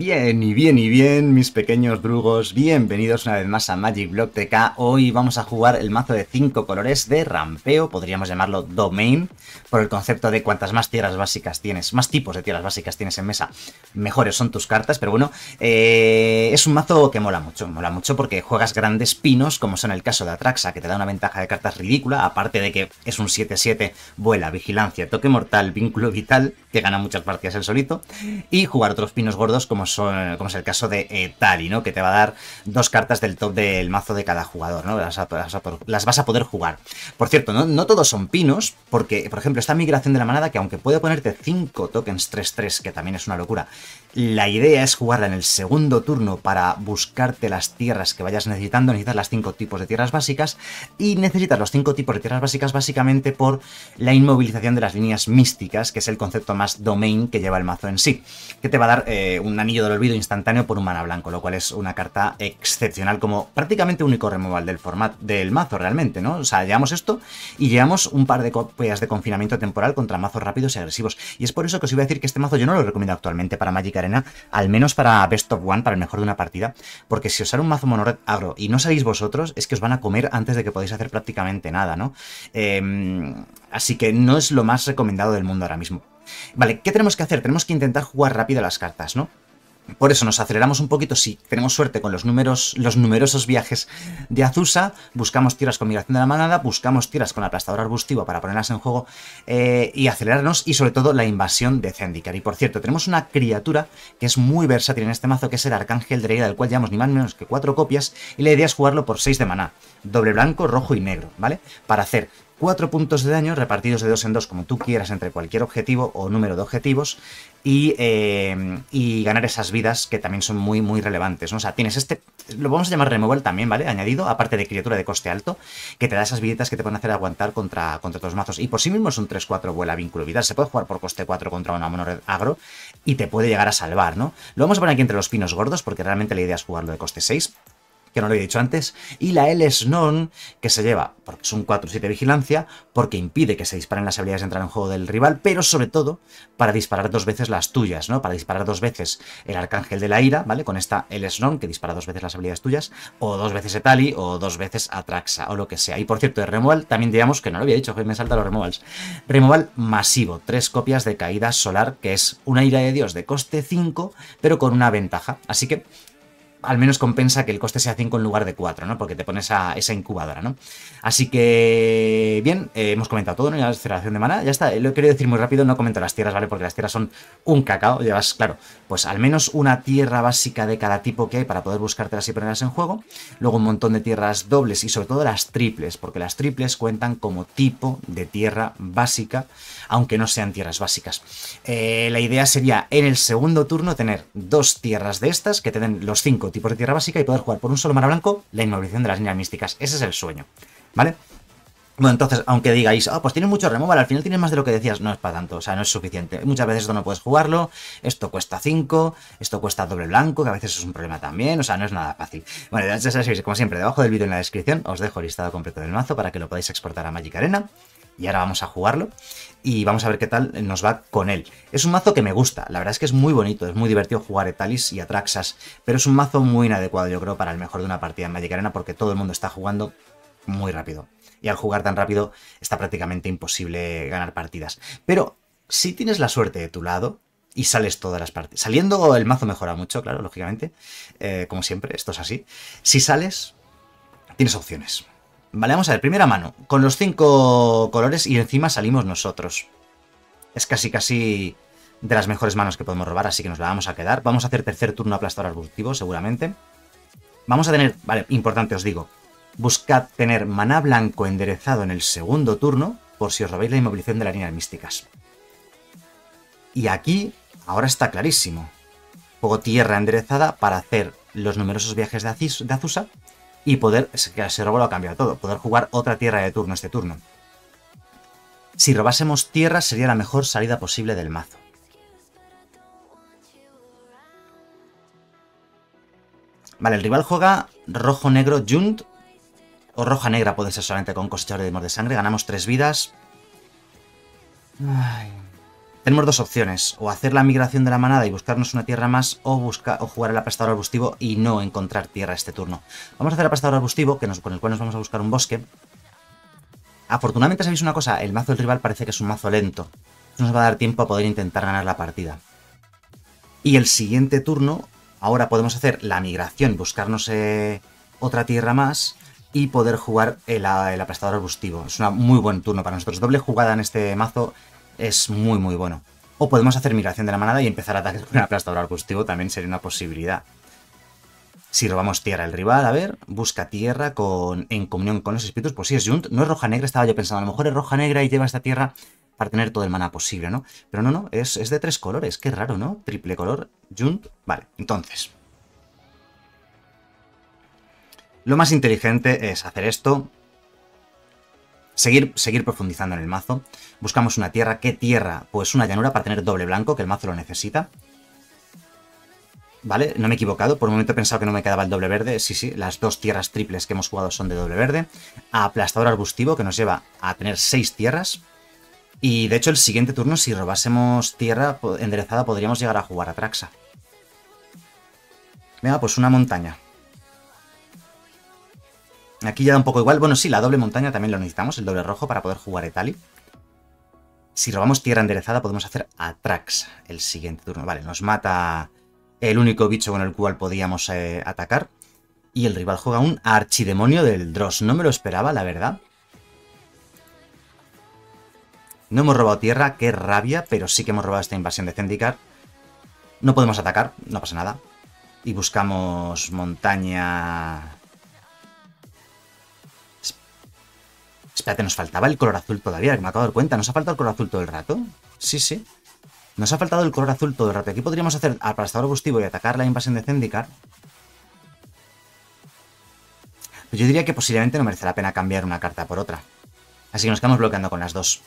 Bien y bien y bien, mis pequeños drugos, bienvenidos una vez más a Magic Block TK. Hoy vamos a jugar el mazo de 5 colores de rampeo, podríamos llamarlo Domain, por el concepto de cuantas más tierras básicas tienes, más tipos de tierras básicas tienes en mesa, mejores son tus cartas, pero bueno, eh, es un mazo que mola mucho, mola mucho porque juegas grandes pinos, como son el caso de Atraxa, que te da una ventaja de cartas ridícula, aparte de que es un 7-7, vuela, vigilancia, toque mortal, vínculo vital, que gana muchas partidas el solito, y jugar otros pinos gordos como como es el caso de eh, Tali, ¿no? Que te va a dar dos cartas del top del mazo de cada jugador, ¿no? Las, vas a poder jugar. Por cierto, ¿no? todos son pinos, porque, por ejemplo, esta migración de la manada, que aunque puede ponerte 5 tokens 3-3, que también es una locura, la idea es jugarla en el segundo turno para buscarte las tierras que vayas necesitando. Necesitas las 5 tipos de tierras básicas y necesitas los 5 tipos de tierras básicas básicamente por la inmovilización de las líneas místicas, que es el concepto más domain que lleva el mazo en sí, que te va a dar eh, un anillo del olvido instantáneo por un mana blanco, lo cual es una carta excepcional como prácticamente único removal del formato del mazo realmente, ¿no? O sea, llevamos esto y llevamos un par de copias de confinamiento temporal contra mazos rápidos y agresivos. Y es por eso que os iba a decir que este mazo yo no lo recomiendo actualmente para Magic Arena, al menos para Best of One, para el mejor de una partida, porque si os sale un mazo monored agro y no salís vosotros, es que os van a comer antes de que podáis hacer prácticamente nada, ¿no? Em, así que no es lo más recomendado del mundo ahora mismo. Vale, ¿qué tenemos que hacer? Tenemos que intentar jugar rápido las cartas, ¿no? Por eso nos aceleramos un poquito si tenemos suerte con los, números, los numerosos viajes de Azusa, buscamos tierras con migración de la manada, buscamos tierras con aplastador arbustivo para ponerlas en juego eh, y acelerarnos y sobre todo la invasión de Zendikar. Y por cierto, tenemos una criatura que es muy versátil en este mazo que es el Arcángel Dreida, del cual llevamos ni más ni menos que cuatro copias y la idea es jugarlo por 6 de maná, doble blanco, rojo y negro, ¿vale? Para hacer 4 puntos de daño repartidos de 2 en 2 como tú quieras entre cualquier objetivo o número de objetivos eh, y, ganar esas vidas que también son muy muy relevantes. ¿no? O sea, tienes este, lo vamos a llamar removal también, ¿vale? Añadido, aparte de criatura de coste alto, que te da esas viditas que te pueden hacer aguantar contra, contra otros mazos. Y por sí mismo es un 3-4 vuela vínculo vital. Se puede jugar por coste 4 contra una mono agro y te puede llegar a salvar, ¿no? Lo vamos a poner aquí entre los pinos gordos porque realmente la idea es jugarlo de coste 6 que no lo he dicho antes, y la L Snon, que se lleva, porque es un 4-7 vigilancia, porque impide que se disparen las habilidades de entrar en juego del rival, pero sobre todo para disparar dos veces las tuyas, ¿no? Para disparar dos veces el Arcángel de la Ira, ¿vale? Con esta L Snon, que dispara dos veces las habilidades tuyas, o dos veces Etali, o dos veces Atraxa, o lo que sea. Y por cierto, de removal, también digamos que no lo había dicho, que me salta los removals. Removal masivo, tres copias de caída solar, que es una ira de Dios de coste 5, pero con una ventaja. Así que al menos compensa que el coste sea 5 en lugar de 4, ¿no? Porque te pones a esa incubadora, ¿no? Así que, bien, eh, hemos comentado todo, ¿no? Ya la aceleración de mana, ya está. Lo he querido decir muy rápido, no comento las tierras, ¿vale? Porque las tierras son un cacao. Llevas, claro, pues al menos una tierra básica de cada tipo que hay para poder buscártelas y ponerlas en juego. Luego un montón de tierras dobles y sobre todo las triples, porque las triples cuentan como tipo de tierra básica, aunque no sean tierras básicas. Eh, la idea sería en el segundo turno tener dos tierras de estas que te den los 5 tipos de tierra básica y poder jugar por un solo mana blanco la inmovilización de las líneas místicas. Ese es el sueño, ¿vale? Bueno, entonces, aunque digáis, ah, pues tienes mucho removal, al final tienes más de lo que decías, no es para tanto, o sea, no es suficiente. Muchas veces esto no puedes jugarlo, esto cuesta 5, esto cuesta doble blanco, que a veces es un problema también, o sea, no es nada fácil. Bueno, ya sabéis, como siempre, debajo del vídeo en la descripción os dejo el listado completo del mazo para que lo podáis exportar a Magic Arena. Y ahora vamos a jugarlo y vamos a ver qué tal nos va con él. Es un mazo que me gusta, la verdad es que es muy bonito, es muy divertido jugar Etalis y Atraxas, pero es un mazo muy inadecuado yo creo para el mejor de una partida en Magic Arena porque todo el mundo está jugando muy rápido. Y al jugar tan rápido está prácticamente imposible ganar partidas. Pero si tienes la suerte de tu lado, y sales todas las partidas. Saliendo el mazo mejora mucho, claro, lógicamente. Eh, como siempre, esto es así. Si sales, tienes opciones. Vale, vamos a ver, primera mano, con los cinco colores y encima salimos nosotros. Es casi casi de las mejores manos que podemos robar, así que nos la vamos a quedar. Vamos a hacer tercer turno aplastador arbustivo, seguramente. Vamos a tener, vale, importante os digo, buscad tener maná blanco enderezado en el segundo turno, por si os robáis la inmovilización de las líneas místicas. Y aquí, ahora está clarísimo. Juego tierra enderezada para hacer los numerosos viajes de Azusa y poder, que ese robo lo ha cambiado todo, poder jugar otra tierra de turno este turno. Si robásemos tierra sería la mejor salida posible del mazo. Vale, el rival juega rojo-negro Junt o roja-negra puede ser solamente con cosechador de de sangre. Ganamos tres vidas. Tenemos dos opciones, o hacer la migración de la manada y buscarnos una tierra más, o, buscar, o jugar el aplastador arbustivo y no encontrar tierra este turno. Vamos a hacer aplastador arbustivo, que con el cual nos vamos a buscar un bosque. Afortunadamente, ¿sabéis una cosa? El mazo del rival parece que es un mazo lento. nos va a dar tiempo a poder intentar ganar la partida. Y el siguiente turno, ahora podemos hacer la migración, buscarnos eh, otra tierra más y poder jugar el, el arbustivo. Es un muy buen turno para nosotros. Doble jugada en este mazo es muy muy bueno. O podemos hacer migración de la manada y empezar a atacar con el aplastador arbustivo, también sería una posibilidad. Si robamos tierra al rival, a ver, busca tierra con, en comunión con los espíritus, pues sí es Junt, no es roja negra, estaba yo pensando, a lo mejor es roja negra y lleva esta tierra para tener todo el mana posible, ¿no? Pero no, no, es, es de tres colores, qué raro, ¿no? Triple color, Junt, vale, entonces. Lo más inteligente es hacer esto, Seguir, profundizando en el mazo. Buscamos una tierra. ¿Qué tierra? Pues una llanura para tener doble blanco, que el mazo lo necesita. ¿Vale? No me he equivocado. Por un momento he pensado que no me quedaba el doble verde. Sí, sí, las dos tierras triples que hemos jugado son de doble verde. Aplastador arbustivo, que nos lleva a tener seis tierras. Y de hecho el siguiente turno, si robásemos tierra enderezada, podríamos llegar a jugar a Traxa. Venga, pues una montaña. Aquí ya da un poco igual. Bueno, sí, la doble montaña también lo necesitamos, el doble rojo, para poder jugar Etali. Si robamos tierra enderezada, podemos hacer Atrax el siguiente turno. Vale, nos mata el único bicho con el cual podíamos eh, atacar. Y el rival juega un archidemonio del Dross. No me lo esperaba, la verdad. No hemos robado tierra, qué rabia, pero sí que hemos robado esta invasión de Zendikar. No podemos atacar, no pasa nada. Y buscamos montaña Espérate, nos faltaba el color azul todavía, que me acabo de dar cuenta. ¿Nos ha faltado el color azul todo el rato? Sí, sí. Nos ha faltado el color azul todo el rato. Aquí podríamos hacer aplastador abustivo y atacar la invasión de Zendikar. Pues yo diría que posiblemente no merece la pena cambiar una carta por otra. Así que nos quedamos bloqueando con las dos.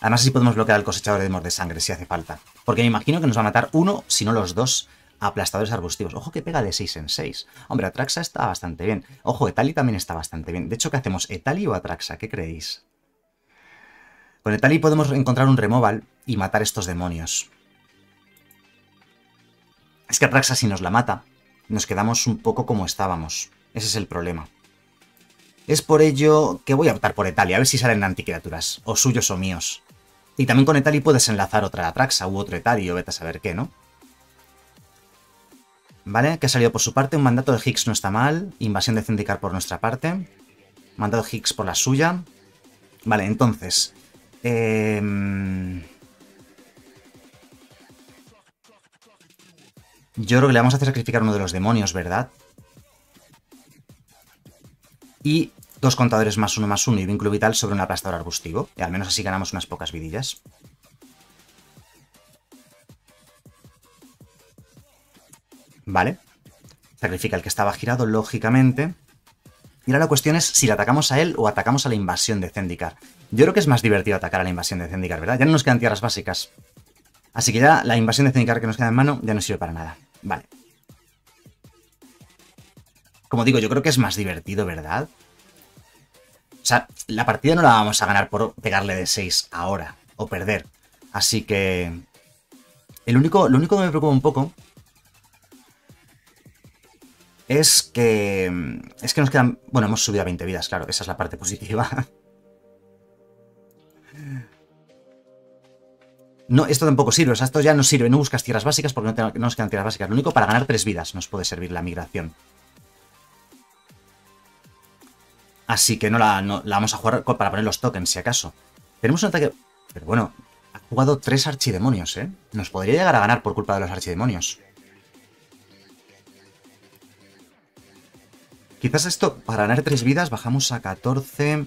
Además, sí podemos bloquear al cosechador de de sangre si hace falta. Porque me imagino que nos va a matar uno, si no los dos, aplastadores arbustivos. Ojo que pega de 6 en 6. Hombre, Atraxa está bastante bien. Ojo, Etali también está bastante bien. De hecho, ¿qué hacemos? ¿Etali o Atraxa? ¿Qué creéis? Con Etali podemos encontrar un removal y matar estos demonios. Es que Atraxa si nos la mata, nos quedamos un poco como estábamos. Ese es el problema. Es por ello que voy a optar por Etali, a ver si salen anticriaturas, o suyos o míos. Y también con Etali puedes enlazar otra Atraxa u otro Etali, o vete a saber qué, ¿no? ¿Vale? Que ha salido por su parte. Un mandato de Higgs no está mal. Invasión de Zendikar por nuestra parte. Mandato de Higgs por la suya. Vale, entonces... Em, yo creo que le vamos a hacer sacrificar uno de los demonios, ¿verdad? Y dos contadores más uno más uno y vínculo vital sobre un aplastador arbustivo. Y al menos así ganamos unas pocas vidillas. Vale. Sacrifica el que estaba girado, lógicamente. Y ahora la cuestión es si le atacamos a él o atacamos a la invasión de Zendikar. Yo creo que es más divertido atacar a la invasión de Zendikar, ¿verdad? Ya no nos quedan tierras básicas. Así que ya la invasión de Zendikar que nos queda en mano ya no sirve para nada. Vale. Como digo, yo creo que es más divertido, ¿verdad? O sea, la partida no la vamos a ganar por pegarle de 6 ahora, o perder. Así que... El único, lo único que me preocupa un poco es que... Es que nos quedan... Bueno, hemos subido a 20 vidas, claro, esa es la parte positiva. No, esto tampoco sirve, o sea, esto ya no sirve, no buscas tierras básicas porque no, nos quedan tierras básicas. Lo único, para ganar 3 vidas nos puede servir la migración. Así que no la, la vamos a jugar para poner los tokens, si acaso. Tenemos un ataque... Pero bueno, ha jugado 3 archidemonios, ¿eh? Nos podría llegar a ganar por culpa de los archidemonios. Quizás esto, para ganar 3 vidas, bajamos a 14...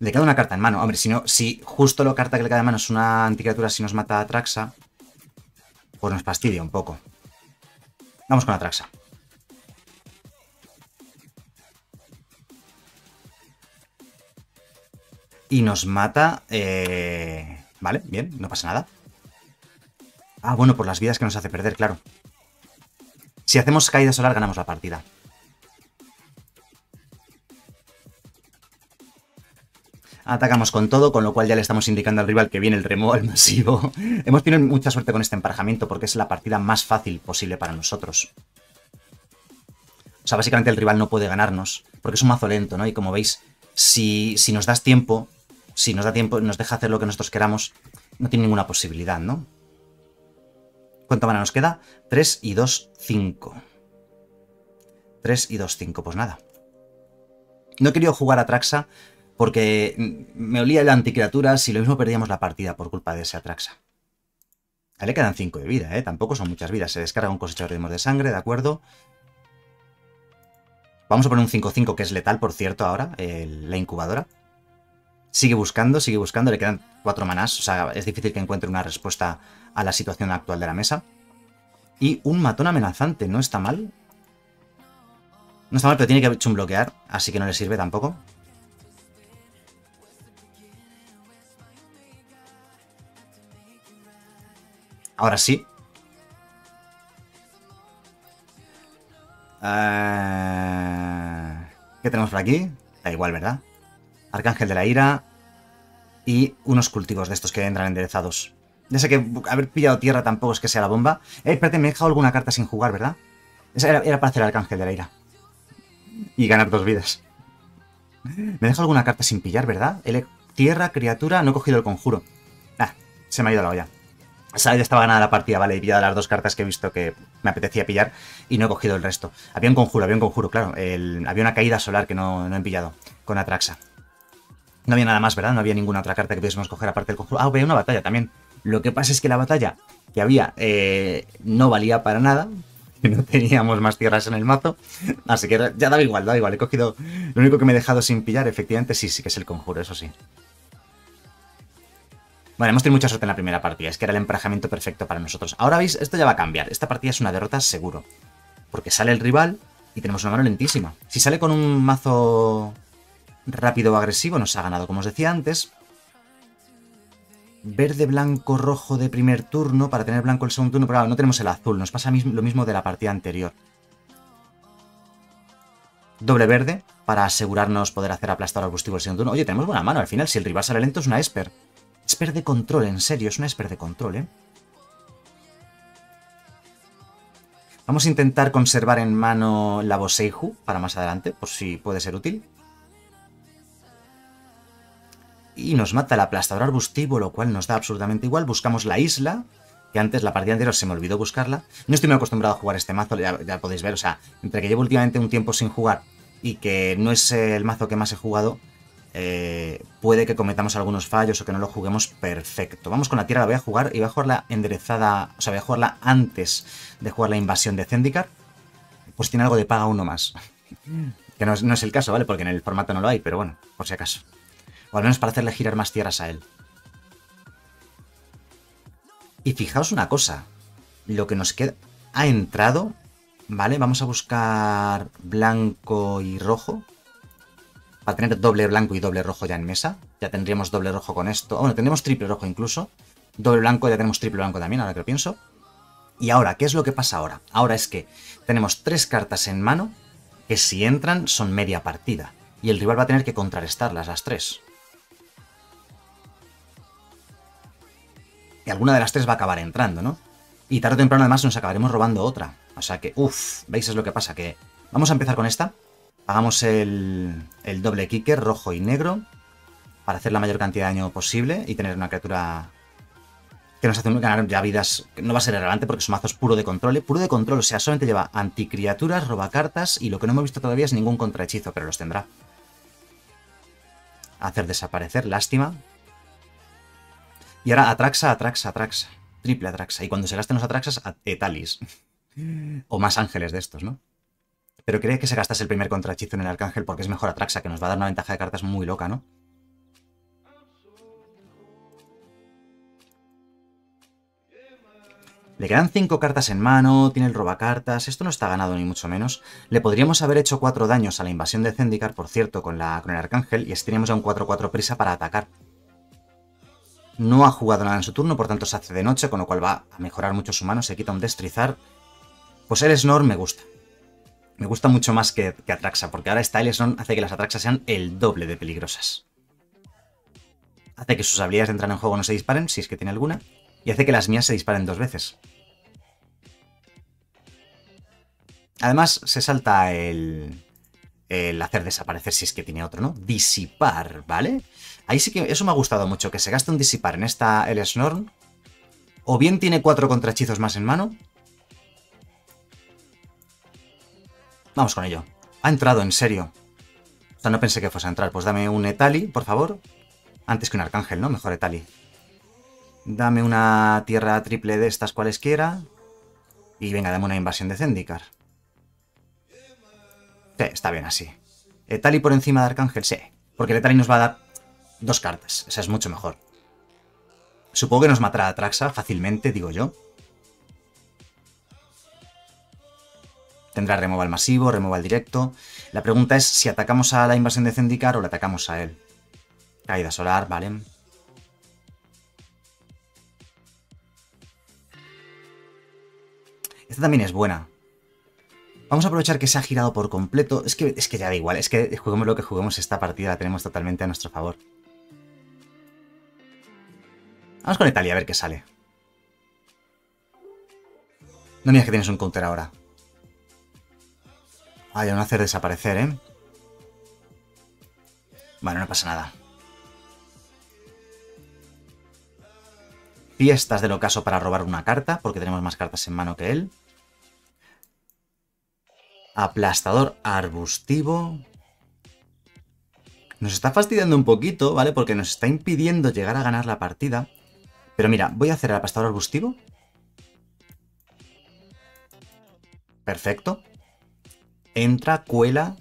Le queda una carta en mano. Hombre, si no, si justo la carta que le queda en mano es una anticriatura si nos mata a Traxa, pues nos fastidia un poco. Vamos con Atraxa. Y nos mata... Eh... Vale, bien, no pasa nada. Ah, bueno, por las vidas que nos hace perder, claro. Si hacemos caída solar, ganamos la partida. Atacamos con todo, con lo cual ya le estamos indicando al rival que viene el removal masivo. Hemos tenido mucha suerte con este emparejamiento porque es la partida más fácil posible para nosotros. O sea, básicamente el rival no puede ganarnos porque es un mazo lento, ¿no? Y como veis, si, si nos das tiempo, si nos da tiempo, nos deja hacer lo que nosotros queramos, no tiene ninguna posibilidad, ¿no? ¿Cuánto mana nos queda? 3 y 2, 5. 3 y 2, 5, pues nada. No he querido jugar a Traxa porque me olía el anticriaturas y lo mismo perdíamos la partida por culpa de ese Atraxa. A le quedan 5 de vida, ¿eh? Tampoco son muchas vidas. Se descarga un cosechador de de sangre, ¿de acuerdo? Vamos a poner un 5-5 que es letal, por cierto, ahora, la incubadora. Sigue buscando, sigue buscando, le quedan 4 manás, o sea, es difícil que encuentre una respuesta a la situación actual de la mesa. Y un matón amenazante, no está mal. No está mal, pero tiene que haber bloquear, así que no le sirve tampoco. Ahora sí, Eh, ¿Qué tenemos por aquí? Da igual, ¿verdad? Arcángel de la ira y unos cultivos de estos que entran enderezados. Ya sé que haber pillado tierra tampoco es que sea la bomba. Eh, espérate, me he dejado alguna carta sin jugar, ¿verdad? Esa era, para hacer el Arcángel de la ira. Y ganar dos vidas. Me he dejado alguna carta sin pillar, ¿verdad? tierra, criatura, no he cogido el conjuro. Ah, se me ha ido la olla. Ya estaba ganada la partida, vale, he pillado las dos cartas que he visto que me apetecía pillar y no he cogido el resto. Había un conjuro, había un conjuro, claro. había una caída solar que no, he pillado con Atraxa. No había nada más, ¿verdad? No había ninguna otra carta que pudiésemos coger aparte del conjuro. Ah, había una batalla también. Lo que pasa es que la batalla que había eh, no valía para nada. No teníamos más tierras en el mazo. Así que ya daba igual, daba igual. He cogido... Lo único que me he dejado sin pillar, efectivamente, sí, sí que es el conjuro, eso sí. Bueno, hemos tenido mucha suerte en la primera partida, es que era el emparejamiento perfecto para nosotros. Ahora veis, esto ya va a cambiar. Esta partida es una derrota seguro. Porque sale el rival y tenemos una mano lentísima. Si sale con un mazo rápido o agresivo, nos ha ganado, como os decía antes. Verde, blanco, rojo de primer turno para tener blanco el segundo turno, pero claro, no tenemos el azul. Nos pasa lo mismo de la partida anterior. Doble verde para asegurarnos poder hacer aplastar al el segundo turno. Oye, tenemos buena mano. Al final, si el rival sale lento, es una Esper. Esper de control, en serio, es una Esper de control, ¿eh? Vamos a intentar conservar en mano la Boseiju para más adelante, por si puede ser útil. Y nos mata el aplastador arbustivo, lo cual nos da absolutamente igual. Buscamos la isla, que antes, la partida anterior, se me olvidó buscarla. No estoy muy acostumbrado a jugar este mazo, ya, ya podéis ver. O sea, entre que llevo últimamente un tiempo sin jugar y que no es el mazo que más he jugado, eh, puede que cometamos algunos fallos o que no lo juguemos perfecto. Vamos con la tierra, la voy a jugar y voy a jugarla enderezada, o sea, voy a jugarla antes de jugar la invasión de Zendikar. Pues tiene algo de paga uno más. que no es, el caso, ¿vale? Porque en el formato no lo hay, pero bueno, por si acaso. O al menos para hacerle girar más tierras a él. Y fijaos una cosa. Lo que nos queda... Ha entrado, ¿vale? Vamos a buscar blanco y rojo para tener doble blanco y doble rojo ya en mesa. Ya tendríamos doble rojo con esto. Bueno, tendremos triple rojo incluso. Doble blanco, ya tenemos triple blanco también, ahora que lo pienso. Y ahora, ¿qué es lo que pasa ahora? Ahora es que tenemos tres cartas en mano que si entran son media partida. Y el rival va a tener que contrarrestarlas, las tres. Y alguna de las tres va a acabar entrando, ¿no? Y tarde o temprano además nos acabaremos robando otra. O sea que, uff, ¿veis es lo que pasa? Que vamos a empezar con esta. Hagamos el, doble kicker rojo y negro para hacer la mayor cantidad de daño posible y tener una criatura que nos hace ganar ya vidas. No va a ser relevante porque su mazo es puro de control. Puro de control, o sea, solamente lleva anticriaturas, cartas y lo que no hemos visto todavía es ningún contrahechizo, pero los tendrá. Hacer desaparecer, lástima. Y ahora Atraxa, Atraxa, Atraxa. Triple Atraxa. Y cuando se gasten los Atraxas, Etalis. o más ángeles de estos, ¿no? Pero cree que se gastase el primer contrahechizo en el Arcángel porque es mejor Atraxa, que nos va a dar una ventaja de cartas muy loca, ¿no? Le quedan 5 cartas en mano, tiene el robacartas, esto no está ganado ni mucho menos. Le podríamos haber hecho 4 daños a la invasión de Zendikar, por cierto, con, la, con el Arcángel, y así teníamos ya un 4-4 prisa para atacar. No ha jugado nada en su turno, por tanto se hace de noche, con lo cual va a mejorar mucho su mano, se quita un destrizar. Pues el Snor me gusta. Me gusta mucho más que, Atraxa, porque ahora Stylesnon hace que las Atraxas sean el doble de peligrosas. Hace que sus habilidades de entrar en juego no se disparen, si es que tiene alguna. Y hace que las mías se disparen dos veces. Además, se salta el, el hacer desaparecer si es que tiene otro, ¿no? Disipar, ¿vale? Ahí sí que eso me ha gustado mucho, que se gaste un disipar en esta el. O bien tiene cuatro contrahechizos más en mano. Vamos con ello. Ha entrado, en serio. O sea, no pensé que fuese a entrar. Pues dame un Etali, por favor. Antes que un Arcángel, ¿no? Mejor Etali. Dame una tierra triple de estas cualesquiera. Y venga, dame una invasión de Zendikar. Sí, está bien así. Etali por encima de Arcángel, sí. Porque el Etali nos va a dar dos cartas. Esa es mucho mejor. Supongo que nos matará a Traxa fácilmente, digo yo. Tendrá removal masivo, removal directo. La pregunta es si atacamos a la invasión de Zendikar o le atacamos a él. Caída solar, vale. Esta también es buena. Vamos a aprovechar que se ha girado por completo. Es que, es que ya da igual, es que juguemos lo que juguemos, esta partida la tenemos totalmente a nuestro favor. Vamos con Italia a ver qué sale. No me que tienes un counter ahora. Vaya, no hacer desaparecer, ¿eh? Bueno, no pasa nada. Fiestas del ocaso para robar una carta, porque tenemos más cartas en mano que él. Aplastador arbustivo. Nos está fastidiando un poquito, ¿vale? Porque nos está impidiendo llegar a ganar la partida. Pero mira, voy a hacer el aplastador arbustivo. Perfecto. Entra, cuela.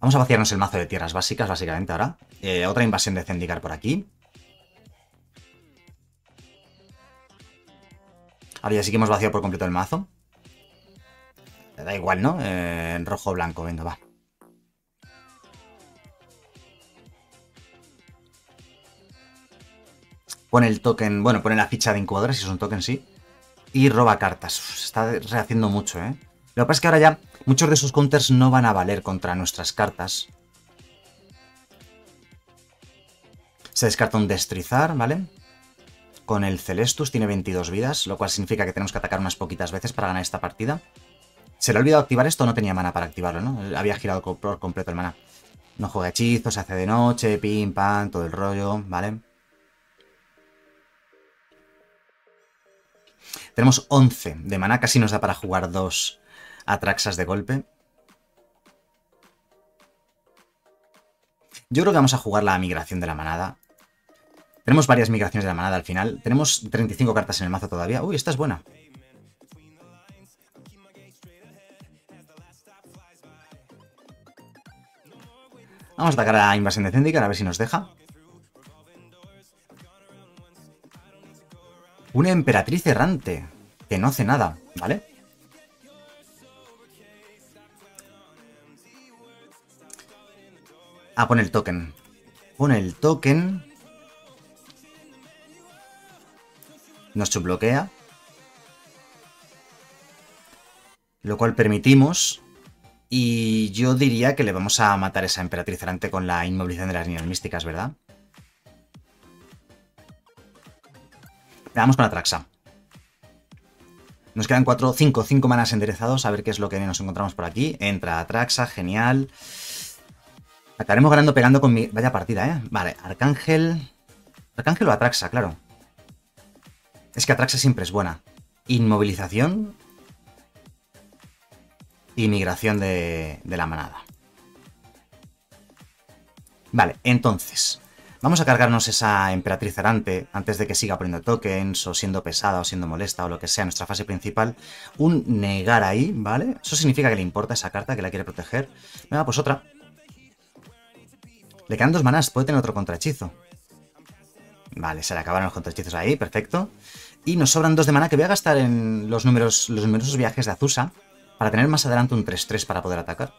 Vamos a vaciarnos el mazo de tierras básicas, básicamente, ahora. Eh, otra invasión de Zendikar por aquí. Ahora ya sí que hemos vaciado por completo el mazo. Da igual, ¿no? Eh, en rojo o blanco, venga, va. Pone el token, bueno, pone la ficha de incubadora, si es un token, sí. Y roba cartas. se está rehaciendo mucho, ¿eh? Lo que pasa es que ahora ya muchos de esos counters no van a valer contra nuestras cartas. Se descarta un destrizar, ¿vale? Con el Celestus tiene 22 vidas, lo cual significa que tenemos que atacar unas poquitas veces para ganar esta partida. ¿Se le ha olvidado activar esto? No tenía mana para activarlo, ¿no? Había girado por completo el mana. No juega hechizos, se hace de noche, pim, pam, todo el rollo, ¿vale? Tenemos 11 de mana, casi nos da para jugar dos Atraxas de golpe. Yo creo que vamos a jugar la migración de la manada. Tenemos varias migraciones de la manada al final. Tenemos 35 cartas en el mazo todavía. Uy, esta es buena. Vamos a atacar a la invasión de Zendikar a ver si nos deja. Una emperatriz errante, que no hace nada, ¿vale? Ah, pone el token. Pone el token. Nos bloquea. Lo cual permitimos. Y yo diría que le vamos a matar a esa emperatriz errante con la inmovilización de las líneas místicas, ¿verdad? Vamos con Atraxa. Nos quedan 4, 5, 5 manas enderezados. A ver qué es lo que nos encontramos por aquí. Entra Atraxa, genial. Acabaremos ganando pegando con mi... Vaya partida, ¿eh? Vale, Arcángel... Arcángel o Atraxa, claro. Es que Atraxa siempre es buena. Inmovilización. Y migración de, de la manada. Vale, entonces... Vamos a cargarnos esa emperatriz errante antes de que siga poniendo tokens o siendo pesada o siendo molesta o lo que sea nuestra fase principal. Un negar ahí, ¿vale? Eso significa que le importa esa carta, que la quiere proteger. Venga, pues otra. Le quedan dos manás, puede tener otro contrahechizo. Vale, se le acabaron los contrahechizos ahí, perfecto. Y nos sobran dos de mana que voy a gastar en los, números, los numerosos viajes de Azusa para tener más adelante un 3-3 para poder atacar.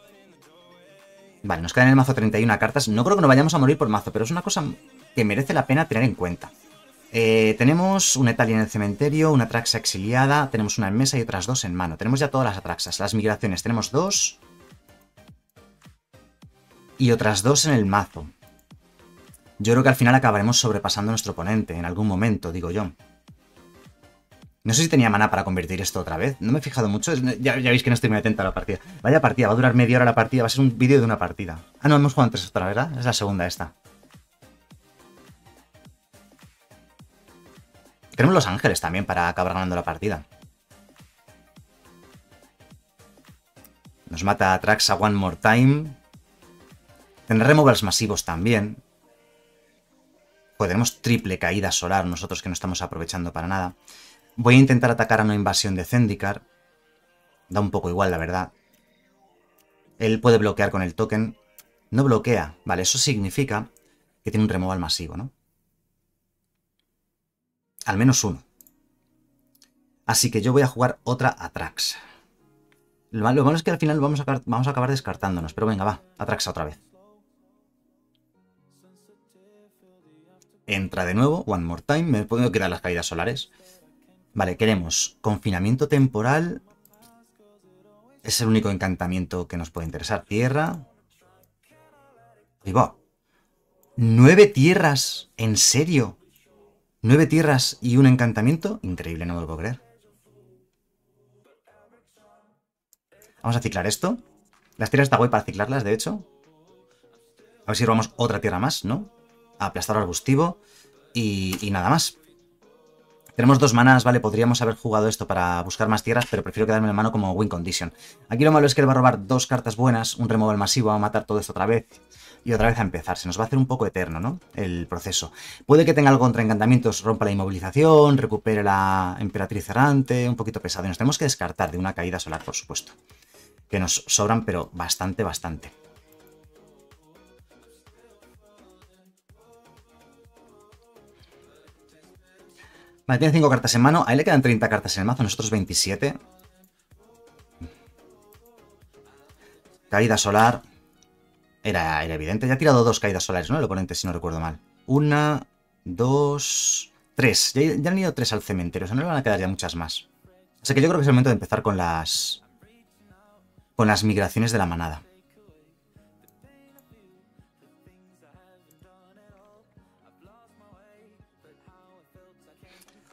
Vale, nos quedan en el mazo 31 cartas. No creo que nos vayamos a morir por mazo, pero es una cosa que merece la pena tener en cuenta. Eh, tenemos una Italia en el cementerio, una Atraxa exiliada, tenemos una en mesa y otras dos en mano. Tenemos ya todas las Atraxas. Las migraciones tenemos dos. Y otras dos en el mazo. Yo creo que al final acabaremos sobrepasando a nuestro oponente, en algún momento, digo yo. No sé si tenía mana para convertir esto otra vez. No me he fijado mucho. Ya, veis que no estoy muy atento a la partida. Vaya partida, va a durar media hora la partida. Va a ser un vídeo de una partida. Ah, no, hemos jugado antes otra, ¿verdad? Es la segunda esta. Tenemos los ángeles también para acabar ganando la partida. Nos mata a Traxa One More Time. Tendrá removals masivos también. Podemos triple caída solar nosotros que no estamos aprovechando para nada. Voy a intentar atacar a una invasión de Zendikar. Da un poco igual, la verdad. Él puede bloquear con el token. No bloquea. Vale, eso significa que tiene un removal masivo, ¿no? Al menos uno. Así que yo voy a jugar otra Atrax. Lo malo es que al final vamos a, vamos a acabar descartándonos. Pero venga, va. Atraxa otra vez. Entra de nuevo. One more time. Me puedo quedar las caídas solares. Vale, queremos confinamiento temporal. Es el único encantamiento que nos puede interesar. Tierra. Y va. ¿Nueve tierras? ¿En serio? ¿Nueve tierras y un encantamiento? Increíble, no me lo puedo creer. Vamos a ciclar esto. Las tierras está guay para ciclarlas, de hecho. A ver si robamos otra tierra más, ¿no? Aplastar arbustivo. Y, y nada más. Tenemos dos manas, ¿vale? Podríamos haber jugado esto para buscar más tierras, pero prefiero quedarme en mano como win condition. Aquí lo malo es que él va a robar dos cartas buenas, un removal masivo, va a matar todo esto otra vez y otra vez a empezar. Se nos va a hacer un poco eterno, ¿no? El proceso. Puede que tenga algo contra encantamientos, rompa la inmovilización, recupere la emperatriz errante, un poquito pesado. Y nos tenemos que descartar de una caída solar, por supuesto. Que nos sobran, pero bastante, bastante. Vale, tiene 5 cartas en mano. A él le quedan 30 cartas en el mazo, nosotros 27. Caída solar. Era, evidente. Ya ha tirado dos caídas solares, ¿no? El oponente, si no recuerdo mal. Una, dos, tres. Ya, han ido tres al cementerio. O sea, no le van a quedar ya muchas más. Así que yo creo que es el momento de empezar con las... Con las migraciones de la manada.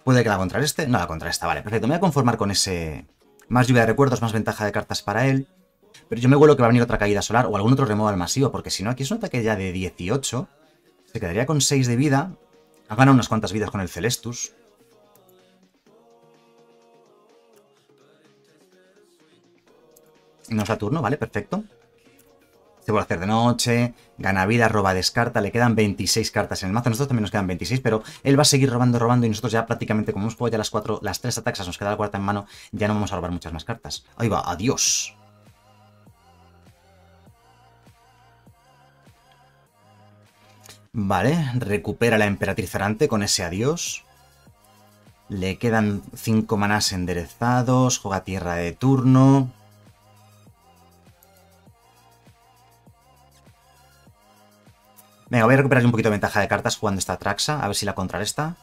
Puede que la contrarreste. No, la contrarresta, vale, perfecto. Me voy a conformar con ese... Más lluvia de recuerdos, más ventaja de cartas para él. Pero yo me vuelo que va a venir otra caída solar o algún otro removal masivo, porque si no, aquí es un ataque ya de 18. Se quedaría con 6 de vida. Ha ganado unas cuantas vidas con el Celestus. No es turno, vale, perfecto. Se puede hacer de noche, gana vida, roba, descarta, le quedan 26 cartas en el mazo, nosotros también nos quedan 26, pero él va a seguir robando, robando y nosotros ya prácticamente, como hemos jugado ya las cuatro, las tres ataques, nos queda la cuarta en mano, ya no vamos a robar muchas más cartas. Ahí va, adiós. Vale, recupera la Emperatriz Errante con ese adiós. Le quedan 5 manás enderezados, juega tierra de turno. Venga, voy a recuperar un poquito de ventaja de cartas jugando esta Traxa, a ver si la contrarresta.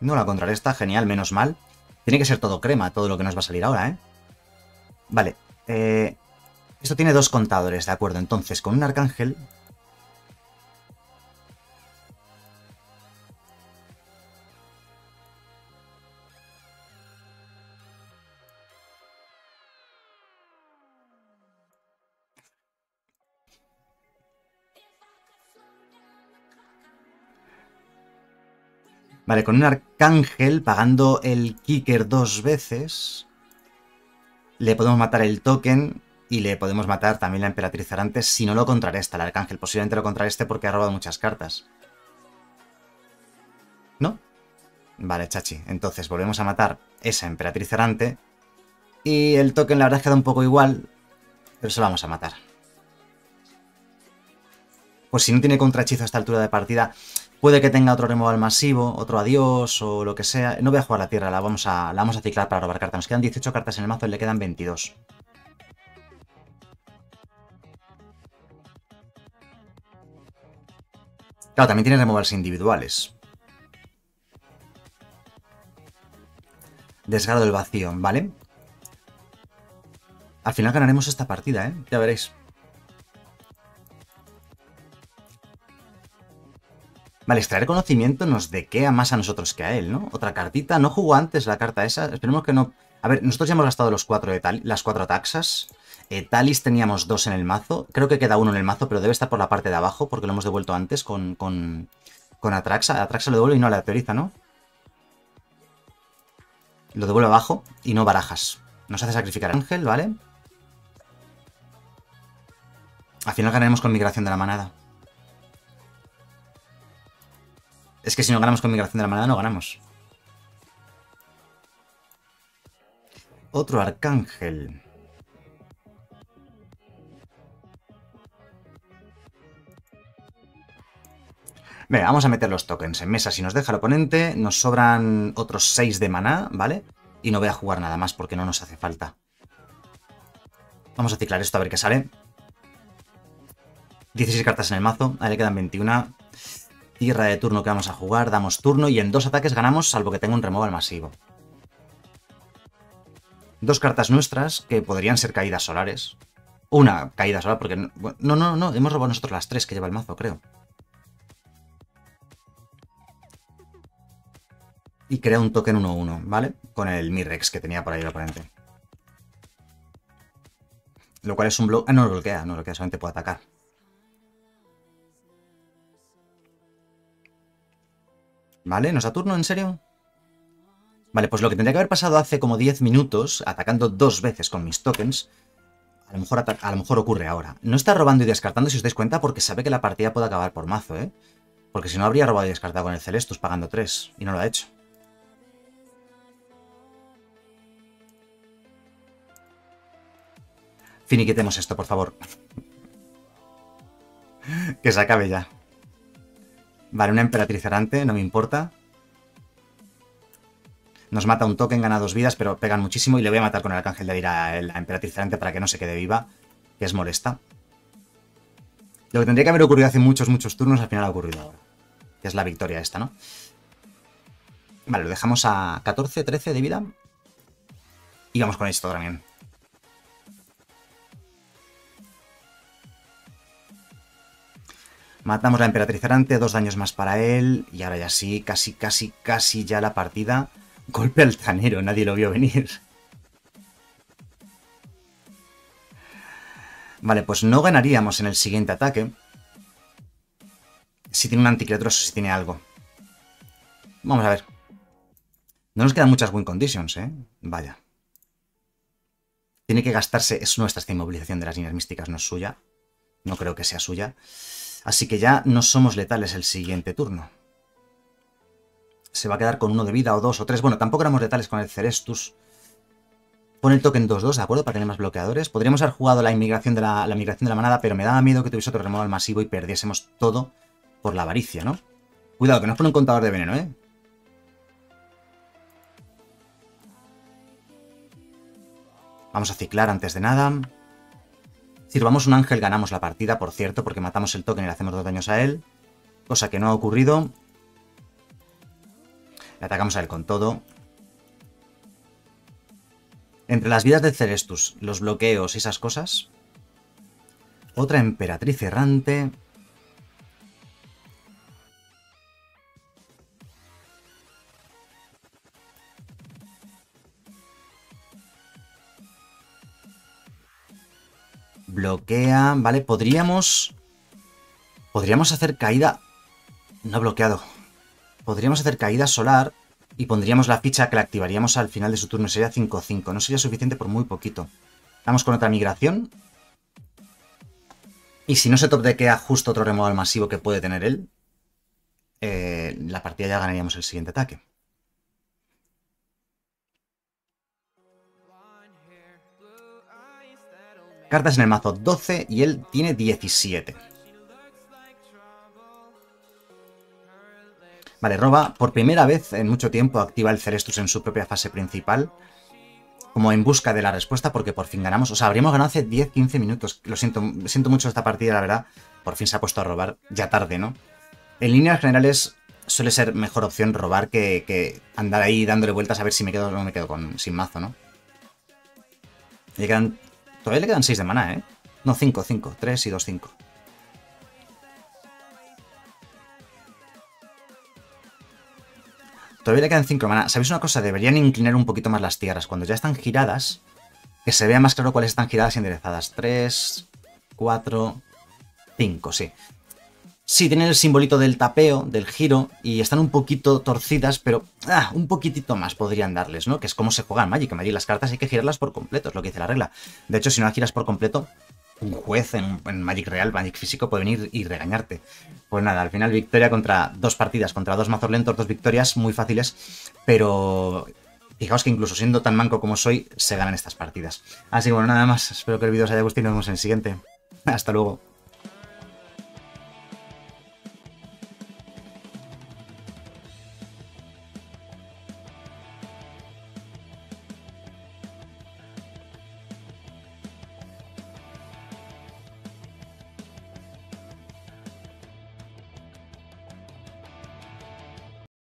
No la contrarresta, genial, menos mal. Tiene que ser todo crema, todo lo que nos va a salir ahora, ¿eh? Vale, eh, esto tiene dos contadores, ¿de acuerdo? Entonces, con un arcángel Vale, con un arcángel, pagando el kicker dos veces, le podemos matar el token y le podemos matar también la emperatriz Arantes si no lo contrarresta el arcángel. Posiblemente lo contrarreste porque ha robado muchas cartas. ¿No? Vale, chachi. Entonces volvemos a matar esa emperatriz errante. Y el token la verdad es que da un poco igual, pero se lo vamos a matar. Pues si no tiene contrahechizo a esta altura de partida, Puede que tenga otro removal masivo, otro adiós o lo que sea. No voy a jugar la tierra, la vamos a, la vamos a ciclar para robar cartas. Nos quedan 18 cartas en el mazo y le quedan 22. Claro, también tiene removals individuales. Desgarro del vacío, ¿vale? Al final ganaremos esta partida, ¿eh? Ya veréis. Vale, extraer conocimiento nos dequea más a nosotros que a él, ¿no? Otra cartita. No jugó antes la carta esa. Esperemos que no... A ver, nosotros ya hemos gastado los cuatro de las cuatro taxas. Eh, Talis teníamos dos en el mazo. Creo que queda uno en el mazo, pero debe estar por la parte de abajo porque lo hemos devuelto antes con, con, con Atraxa. Atraxa lo devuelve y no la teoriza, ¿no? Lo devuelve abajo y no barajas. Nos hace sacrificar Ángel, ¿vale? Al final ganaremos con migración de la manada. Es que si no ganamos con migración de la manada, no ganamos. Otro arcángel. Venga, vamos a meter los tokens en mesa si nos deja el oponente. Nos sobran otros 6 de maná, ¿vale? Y no voy a jugar nada más porque no nos hace falta. Vamos a ciclar esto a ver qué sale. 16 cartas en el mazo, ahí le quedan 21. Tierra de turno que vamos a jugar, damos turno y en dos ataques ganamos salvo que tenga un removal masivo. Dos cartas nuestras que podrían ser caídas solares. Una caída solar porque... No, no, no, hemos robado nosotros las tres que lleva el mazo, creo. y crea un token 1-1, ¿vale? Con el Mirrex que tenía por ahí el oponente. Lo cual es un bloque... Ah, no lo bloquea, no lo bloquea, solamente puede atacar. ¿Vale? ¿Nos da turno, en serio? Vale, pues lo que tendría que haber pasado hace como 10 minutos, atacando dos veces con mis tokens, a lo, mejor a lo mejor ocurre ahora. No está robando y descartando, si os dais cuenta, porque sabe que la partida puede acabar por mazo, ¿eh? Porque si no, habría robado y descartado con el Celestus pagando 3, y no lo ha hecho. Finiquitemos esto, por favor. que se acabe ya. Vale, una emperatriz errante, no me importa. Nos mata un token, gana dos vidas, pero pegan muchísimo y le voy a matar con el arcángel de a la emperatriz errante para que no se quede viva, que es molesta. Lo que tendría que haber ocurrido hace muchos, muchos turnos, al final ha ocurrido ahora. Que es la victoria esta, ¿no? Vale, lo dejamos a 14, 13 de vida. Y vamos con esto también. Matamos a la Emperatriz Errante, dos daños más para él. Y ahora ya sí, casi, casi, casi ya la partida. Golpe altanero, nadie lo vio venir. Vale, pues no ganaríamos en el siguiente ataque. Si tiene un anticriatura o si tiene algo. Vamos a ver. No nos quedan muchas win conditions, ¿eh? Vaya. Tiene que gastarse... Es nuestra esta inmovilización de las líneas místicas, no es suya. No creo que sea suya. Así que ya no somos letales el siguiente turno. Se va a quedar con uno de vida o dos o tres. Bueno, tampoco éramos letales con el Cerestus. Pone el token 2-2, ¿de acuerdo? Para tener más bloqueadores. Podríamos haber jugado la inmigración de la, migración de la manada, pero me daba miedo que tuviese otro removal masivo y perdiésemos todo por la avaricia, ¿no? Cuidado, que nos pone un contador de veneno, ¿eh? Vamos a ciclar antes de nada. Si robamos un ángel ganamos la partida, por cierto, porque matamos el token y le hacemos dos daños a él. Cosa que no ha ocurrido. Le atacamos a él con todo. Entre las vidas de Cerestus, los bloqueos y esas cosas. Otra emperatriz errante. Bloquea, ¿vale? Podríamos... Podríamos hacer caída... No bloqueado. Podríamos hacer caída solar y pondríamos la ficha que la activaríamos al final de su turno. Sería 5-5. No sería suficiente por muy poquito. Vamos con otra migración. Y si no se top queda justo otro removal masivo que puede tener él, eh, la partida ya ganaríamos el siguiente ataque. Cartas en el mazo 12 y él tiene 17. Vale, roba por primera vez en mucho tiempo activa el Cerestus en su propia fase principal. Como en busca de la respuesta porque por fin ganamos. O sea, habríamos ganado hace 10-15 minutos. Lo siento, siento mucho esta partida, la verdad. Por fin se ha puesto a robar. Ya tarde, ¿no? En líneas generales suele ser mejor opción robar que, andar ahí dándole vueltas a ver si me quedo o no me quedo con, sin mazo, ¿no? Llegan Todavía le quedan 6 de maná, ¿eh? No, 5, 5. 3 y 2, 5. Todavía le quedan 5 de maná. ¿Sabéis una cosa? Deberían inclinar un poquito más las tierras. Cuando ya están giradas, que se vea más claro cuáles están giradas y enderezadas. 3, 4, 5, sí. Sí, tienen el simbolito del tapeo, del giro, y están un poquito torcidas, pero ah, un poquitito más podrían darles, ¿no? Que es como se juega en Magic. En Magic las cartas hay que girarlas por completo, es lo que dice la regla. De hecho, si no las giras por completo, un juez en, Magic Real, Magic Físico, puede venir y regañarte. Pues nada, al final victoria contra dos partidas, contra dos mazos lentos, dos victorias muy fáciles, pero fijaos que incluso siendo tan manco como soy, se ganan estas partidas. Así que bueno, nada más, espero que el vídeo os haya gustado y nos vemos en el siguiente. Hasta luego.